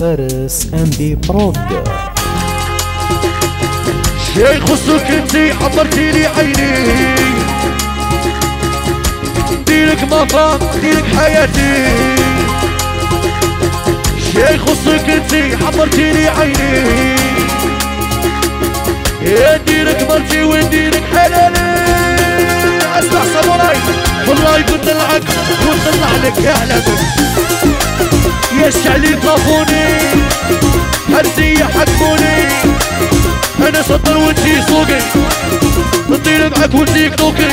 فارس أم بي برود. شي خصك انتي عبرتي لي عيني. ديرك مقام ديرك حياتي. شي خصك انتي عبرتي لي عيني. يا ديرك مرتي ونديرك حلالي أسمع ساموراي والله كنت العك ونطلع لك يا علامك يا الشعلي طافوني هرزية حكموني. أنا سطر وانتي سوقي نطير معك وانتيك توكي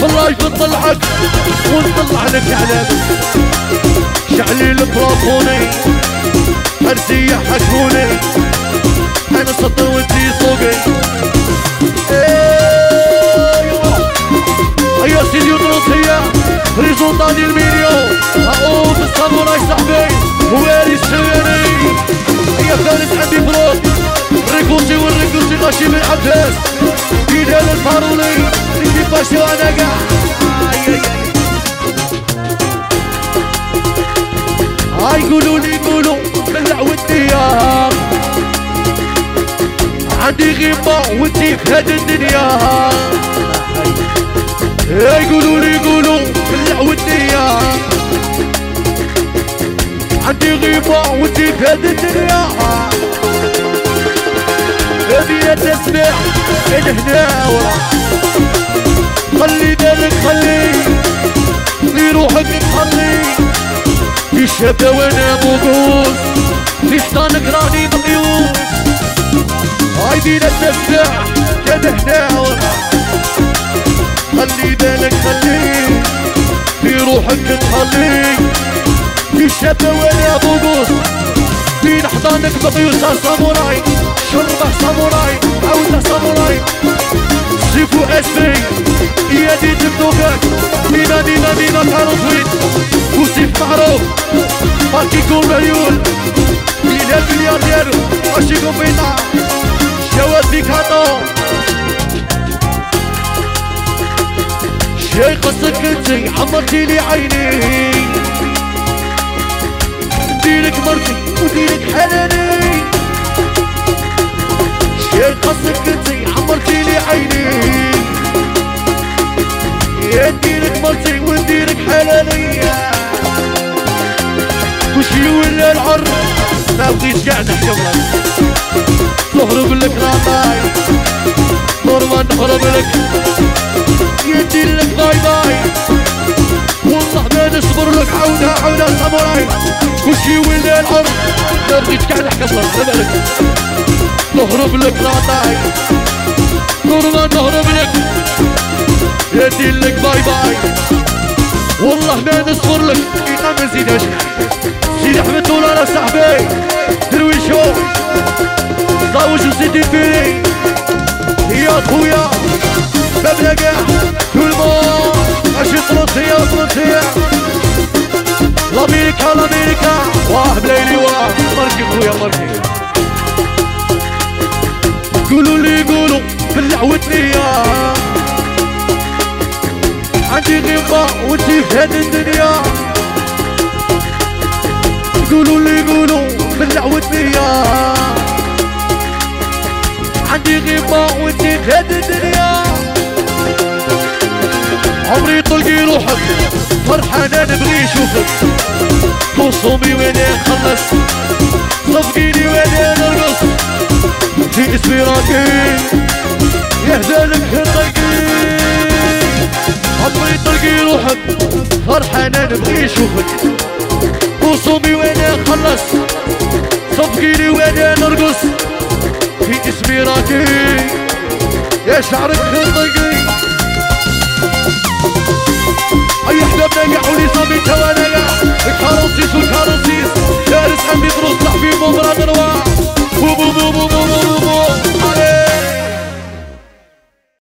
والله بنطلعك ونطلع لك علامك شعلي البلافوني هرزية حكموني. أنا سطر وانتي سوقي هيا سيدي يطرس هي الميليو هقوم الشيري هيا فارس عندي بروك الريكوسي والريكوسي غاشي من عباس كيدال الفارولي اللي فاشي وأنا قاع هاي قولوا لي قولوا بلع والديار عندي غيبة وانتي في هاد الدنيا يقولوا لي يقولوا بلع والدنيا غيبة وانتي في هاد الدنيا ابي تسمع من هنا. ورا خلي بالك خلي. في روحك تخلي. في الشبة وأنا موجود في حضانك راني مقيوس. هاي بينا تسمع كده هنا. ورا خلي بالك خلي. في روحك تخلي. في الشبة وأنا موجود حضانك مقيوس ساموراي شربه ساموراي عودة ساموراي. سيفو اسمي يا دي تكتوكك دينا دينا دينا كانوا طويل وسيف معروف ماركي كومريول ميليار ملياردير. ماشي كومبيتا. جواد بيكاتو. شي قصك انتي عمرتي لي عيني. وشي ولا العر؟ ما بغيتش كاع نحكم نهرب لك راطاي نورمال نهرب لك. يدير لك باي باي. والله ما نصبر لك. عودة عودة ساموراي وشي ولا العر؟ ما بغيتش كاع نحكم على بالك نهرب لك راطاي نورمال نهرب لك. يدير لك باي باي. فيني يا خويا بابنا كاع كل مون عشي فرنسية فرنسية لامريكا لامريكا واه بليلي واه مركي خويا مركي قولوا لي قولوا بلعوتني يا عندي غيبة وانتي في هاد الدنيا قولوا لي قولوا بلعوتني يا عندي غيبة وانتي هاد الدنيا. عمري طلقي روحك فرحانة نبغي نشوفك خصومي وأنا نخلص صفقيني وأنا نرقص في اسمي راكي يهدالك هالطيقي عمري طلقي روحك فرحانة نبغي نشوفك خصومي وأنا نخلص صفقيني وأنا نرقص فراقي يا شعرك خنطقي أي حدا بدنا صبي توانيا لك